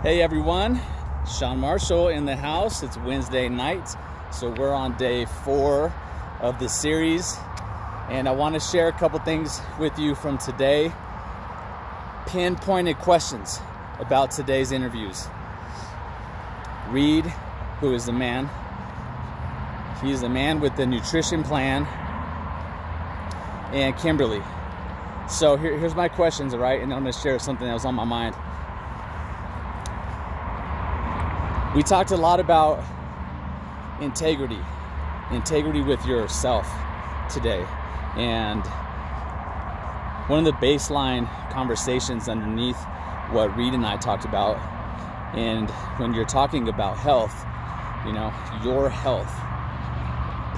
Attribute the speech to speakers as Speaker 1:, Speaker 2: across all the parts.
Speaker 1: Hey everyone, Shawn Marshall in the house. It's Wednesday night, so we're on day four of the series, and I want to share a couple things with you from today. Pinpointed questions about today's interviews. Reed, who is the man, he's the man with the nutrition plan, and Kimberly. So here, here's my questions, all right? And I'm going to share something that was on my mind. We talked a lot about integrity, integrity with yourself today. And one of the baseline conversations underneath what Reed and I talked about, and when you're talking about health, you know, your health,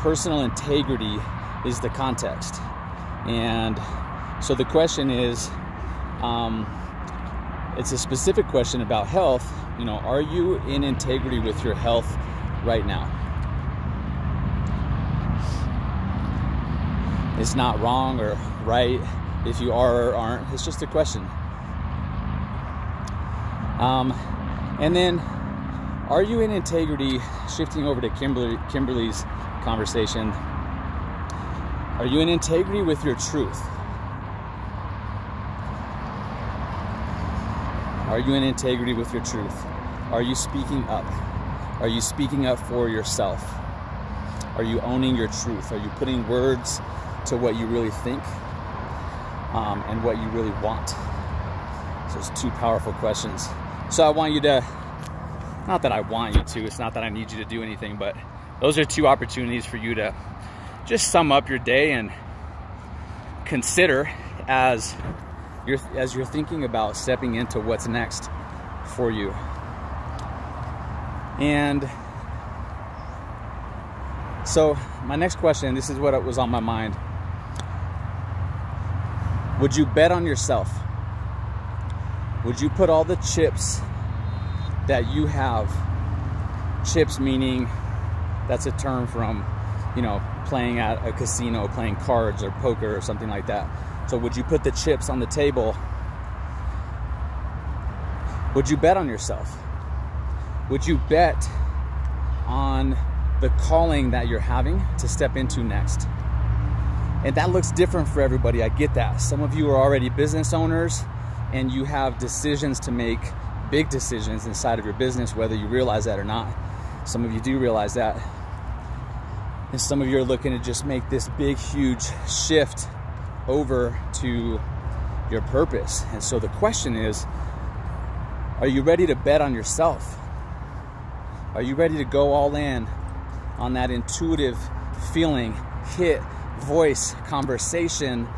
Speaker 1: personal integrity is the context. And so the question is, um, it's a specific question about health. You know, are you in integrity with your health right now? It's not wrong or right if you are or aren't. It's just a question. Um, and then, are you in integrity? Shifting over to Kimberly, Kimberly's conversation. Are you in integrity with your truth? Are you in integrity with your truth? Are you speaking up? Are you speaking up for yourself? Are you owning your truth? Are you putting words to what you really think um, and what you really want? So it's two powerful questions. So I want you to, not that I want you to, it's not that I need you to do anything, but those are two opportunities for you to just sum up your day and consider as you're, as you're thinking about stepping into what's next for you. And so, my next question this is what was on my mind. Would you bet on yourself? Would you put all the chips that you have, chips meaning that's a term from, you know, playing at a casino, playing cards or poker or something like that so would you put the chips on the table? Would you bet on yourself? Would you bet on the calling that you're having to step into next? And that looks different for everybody. I get that. Some of you are already business owners and you have decisions to make, big decisions inside of your business, whether you realize that or not. Some of you do realize that. And some of you are looking to just make this big, huge shift over to your purpose. And so the question is are you ready to bet on yourself? Are you ready to go all in on that intuitive feeling, hit, voice, conversation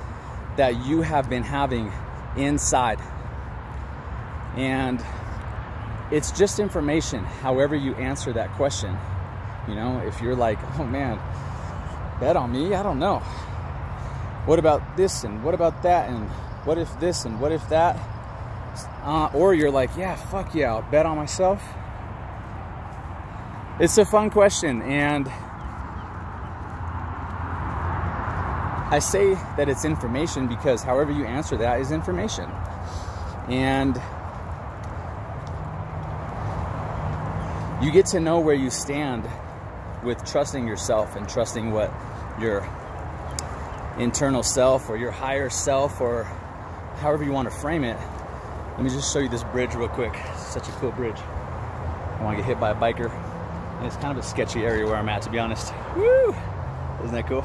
Speaker 1: that you have been having inside? And it's just information, however you answer that question. You know, if you're like, oh man, bet on me, I don't know what about this and what about that and what if this and what if that? Uh, or you're like yeah fuck yeah I'll bet on myself. It's a fun question and I say that it's information because however you answer that is information. And you get to know where you stand with trusting yourself and trusting what you're internal self or your higher self or however you want to frame it. Let me just show you this bridge real quick. Such a cool bridge. I want to get hit by a biker. And it's kind of a sketchy area where I'm at, to be honest. Woo! Isn't that cool?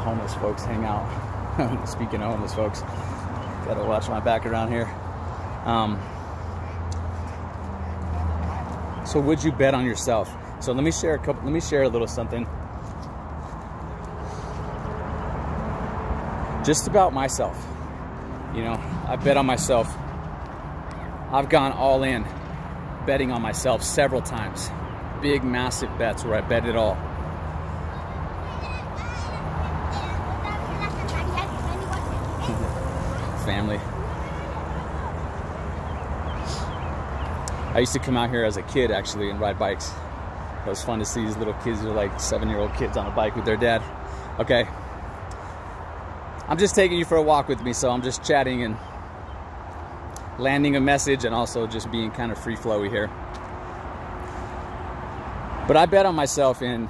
Speaker 1: homeless folks hang out. Speaking of homeless folks, gotta watch my back around here. Um, so would you bet on yourself? So let me share a couple, let me share a little something. Just about myself. You know, I bet on myself. I've gone all in betting on myself several times. Big, massive bets where I bet it all. I used to come out here as a kid actually and ride bikes. It was fun to see these little kids, they're like seven year old kids on a bike with their dad. Okay. I'm just taking you for a walk with me, so I'm just chatting and landing a message and also just being kind of free flowy here. But I bet on myself in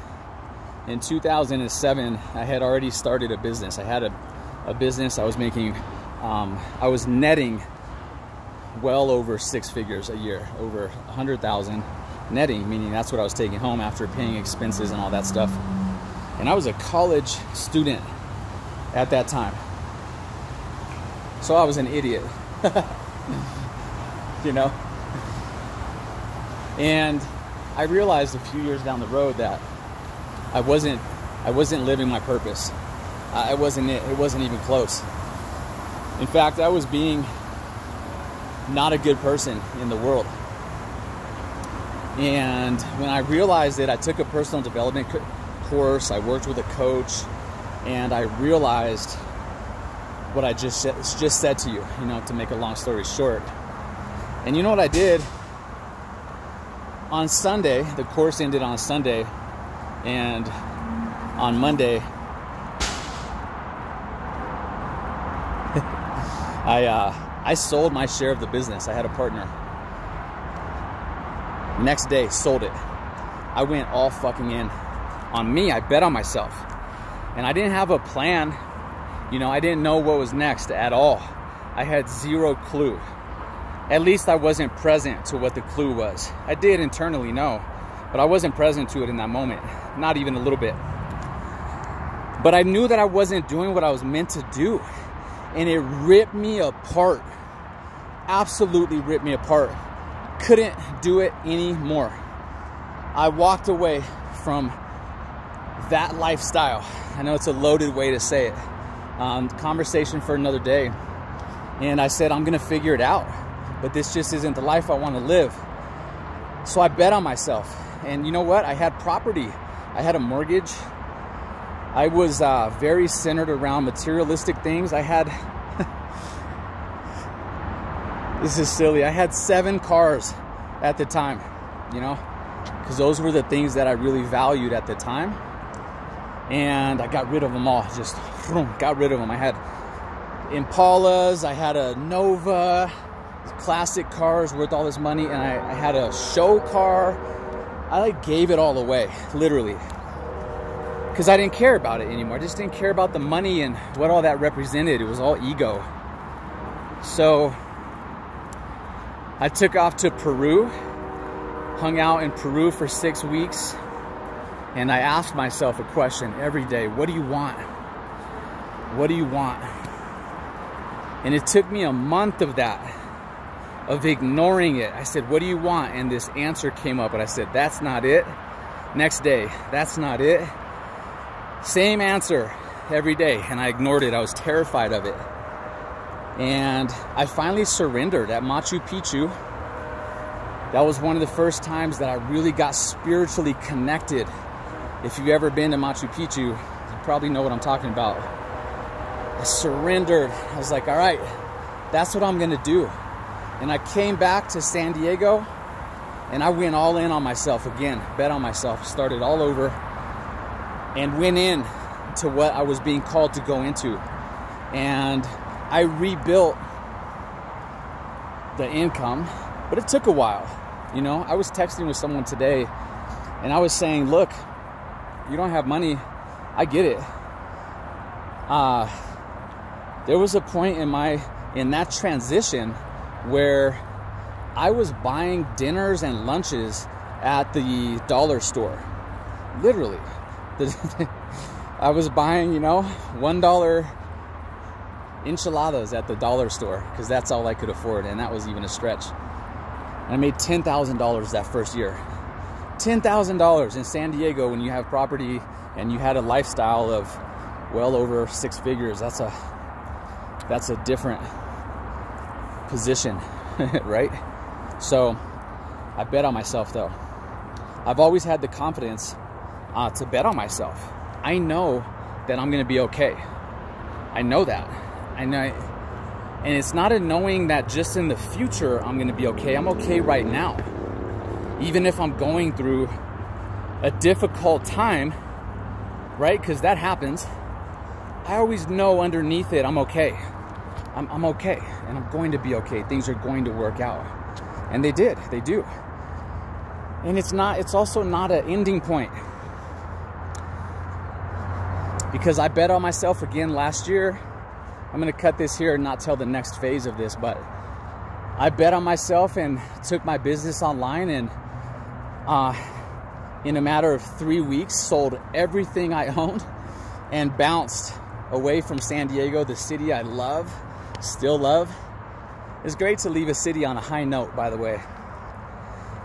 Speaker 1: in 2007 I had already started a business. I had a, a business I was making um, I was netting well over six figures a year, over a hundred thousand netting, meaning that's what I was taking home after paying expenses and all that stuff. And I was a college student at that time. So I was an idiot. you know? And I realized a few years down the road that I wasn't I wasn't living my purpose. I wasn't it. It wasn't even close. In fact, I was being not a good person in the world. And when I realized it, I took a personal development course, I worked with a coach, and I realized what I just just said to you, you know, to make a long story short. And you know what I did? On Sunday, the course ended on Sunday, and on Monday, I uh, I sold my share of the business. I had a partner. Next day, sold it. I went all fucking in on me. I bet on myself. And I didn't have a plan. You know, I didn't know what was next at all. I had zero clue. At least I wasn't present to what the clue was. I did internally know, but I wasn't present to it in that moment. Not even a little bit. But I knew that I wasn't doing what I was meant to do. And it ripped me apart. Absolutely ripped me apart. Couldn't do it anymore. I walked away from that lifestyle. I know it's a loaded way to say it. Um, conversation for another day. And I said, I'm to figure it out. But this just isn't the life I want to live. So I bet on myself. And you know what? I had property, I had a mortgage. I was uh, very centered around materialistic things. I had, this is silly, I had seven cars at the time, you know, because those were the things that I really valued at the time and I got rid of them all. Just got rid of them. I had Impalas, I had a Nova, classic cars worth all this money, and I, I had a show car. I like gave it all away, literally, because I didn't care about it anymore. I just didn't care about the money and what all that represented. It was all ego. So I took off to Peru, hung out in Peru for six weeks and I asked myself a question every day What do you want? What do you want? And it took me a month of that, of ignoring it. I said, What do you want? And this answer came up, and I said, That's not it. Next day, That's not it. Same answer every day, and I ignored it. I was terrified of it. And I finally surrendered at Machu Picchu. That was one of the first times that I really got spiritually connected if you've ever been to Machu Picchu, you probably know what I'm talking about. I surrendered. I was like, all right, that's what I'm going to do. And I came back to San Diego and I went all in on myself again, bet on myself, started all over and went in to what I was being called to go into. And I rebuilt the income, but it took a while. You know, I was texting with someone today and I was saying, look, you don't have money, I get it. Uh, there was a point in my in that transition where I was buying dinners and lunches at the dollar store. Literally. I was buying, you know, one dollar enchiladas at the dollar store because that's all I could afford, and that was even a stretch. And I made ten thousand dollars that first year. $10,000 in San Diego when you have property and you had a lifestyle of well over six figures. That's a that's a different position, right? So I bet on myself though. I've always had the confidence uh, to bet on myself. I know that I'm going to be okay. I know that. I know. And it's not a knowing that just in the future I'm going to be okay. I'm okay right now even if I'm going through a difficult time, right? Because that happens. I always know underneath it I'm okay. I'm, I'm okay and I'm going to be okay. Things are going to work out. And they did, they do. And it's not, it's also not an ending point. Because I bet on myself again last year. I'm gonna cut this here and not tell the next phase of this, but I bet on myself and took my business online and uh, in a matter of three weeks sold everything I owned and bounced away from San Diego, the city I love, still love. It's great to leave a city on a high note, by the way.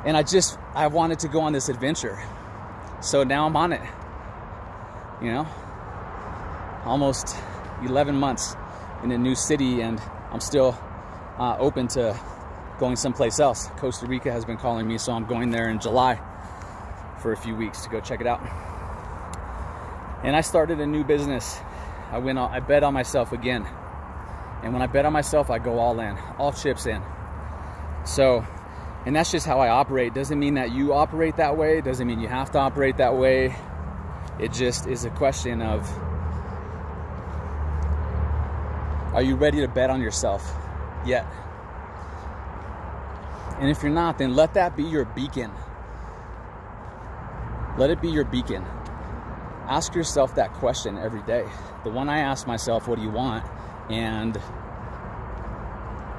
Speaker 1: And I just, I wanted to go on this adventure. So now I'm on it. You know, almost 11 months in a new city, and I'm still uh, open to going someplace else. Costa Rica has been calling me, so I'm going there in July for a few weeks to go check it out. And I started a new business. I went, I bet on myself again. And when I bet on myself, I go all in, all chips in. So, and that's just how I operate. Doesn't mean that you operate that way. Doesn't mean you have to operate that way. It just is a question of are you ready to bet on yourself yet? And if you're not, then let that be your beacon. Let it be your beacon. Ask yourself that question every day. The one I ask myself, what do you want? And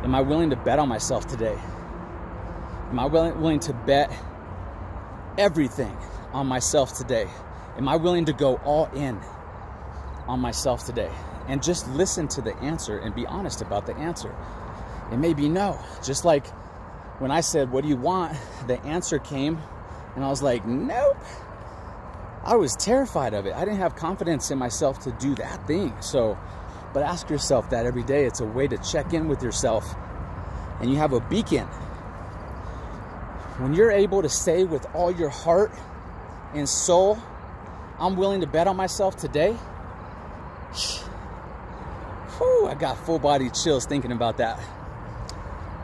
Speaker 1: am I willing to bet on myself today? Am I willing, willing to bet everything on myself today? Am I willing to go all in on myself today? And just listen to the answer and be honest about the answer. It may be no. Just like when I said, What do you want? the answer came, and I was like, Nope. I was terrified of it. I didn't have confidence in myself to do that thing. So, but ask yourself that every day. It's a way to check in with yourself and you have a beacon. When you're able to say with all your heart and soul, I'm willing to bet on myself today. Whew, I got full body chills thinking about that.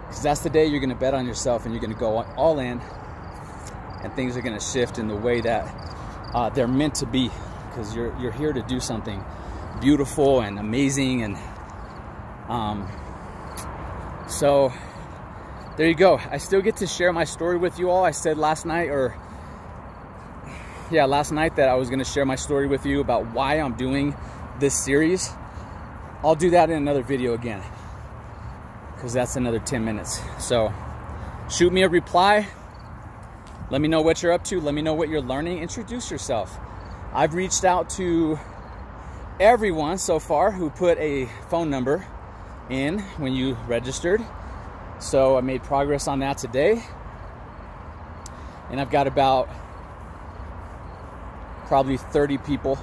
Speaker 1: Because that's the day you're going to bet on yourself and you're going to go all in and things are going to shift in the way that uh, they're meant to be because you're you're here to do something beautiful and amazing and um, so there you go I still get to share my story with you all I said last night or yeah last night that I was gonna share my story with you about why I'm doing this series I'll do that in another video again because that's another 10 minutes so shoot me a reply let me know what you're up to. Let me know what you're learning. Introduce yourself. I've reached out to everyone so far who put a phone number in when you registered. So I made progress on that today. And I've got about probably 30 people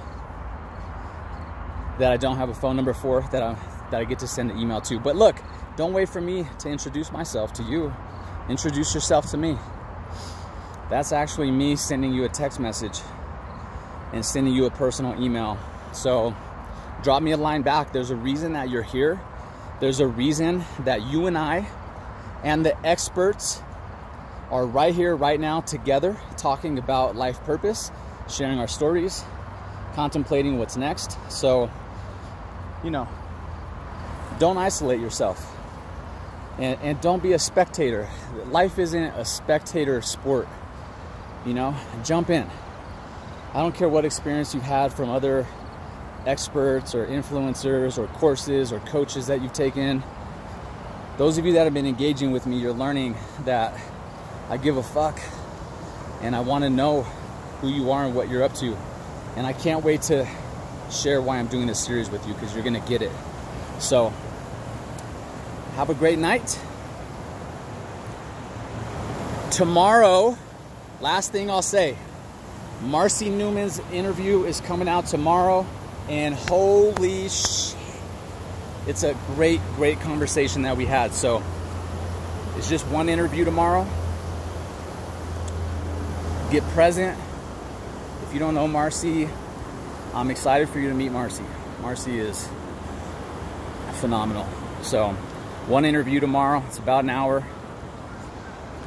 Speaker 1: that I don't have a phone number for that I, that I get to send an email to. But look, don't wait for me to introduce myself to you. Introduce yourself to me. That's actually me sending you a text message and sending you a personal email. So drop me a line back. There's a reason that you're here. There's a reason that you and I and the experts are right here, right now, together, talking about life purpose, sharing our stories, contemplating what's next. So, you know, don't isolate yourself and, and don't be a spectator. Life isn't a spectator sport you know, jump in. I don't care what experience you've had from other experts or influencers or courses or coaches that you've taken. Those of you that have been engaging with me, you're learning that I give a fuck and I want to know who you are and what you're up to. And I can't wait to share why I'm doing this series with you because you're going to get it. So, have a great night. Tomorrow, Last thing I'll say, Marcy Newman's interview is coming out tomorrow, and holy sh! It's a great, great conversation that we had. So it's just one interview tomorrow. Get present. If you don't know Marcy, I'm excited for you to meet Marcy. Marcy is phenomenal. So, one interview tomorrow. It's about an hour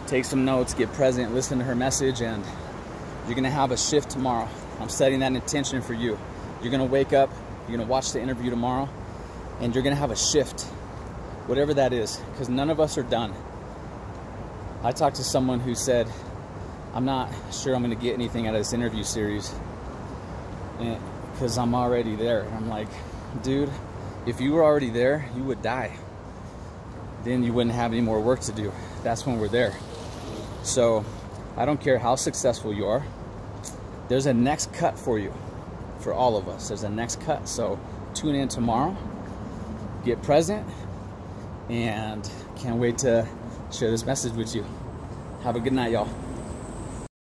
Speaker 1: take some notes, get present, listen to her message, and you're gonna have a shift tomorrow. I'm setting that intention for you. You're gonna wake up You're gonna watch the interview tomorrow, and you're gonna have a shift, whatever that is, because none of us are done. I talked to someone who said, I'm not sure I'm gonna get anything out of this interview series because I'm already there. I'm like, dude, if you were already there, you would die. Then you wouldn't have any more work to do. That's when we're there. So I don't care how successful you are, there's a next cut for you, for all of us. There's a next cut. So tune in tomorrow, get present, and can't wait to share this message with you. Have a good night, y'all.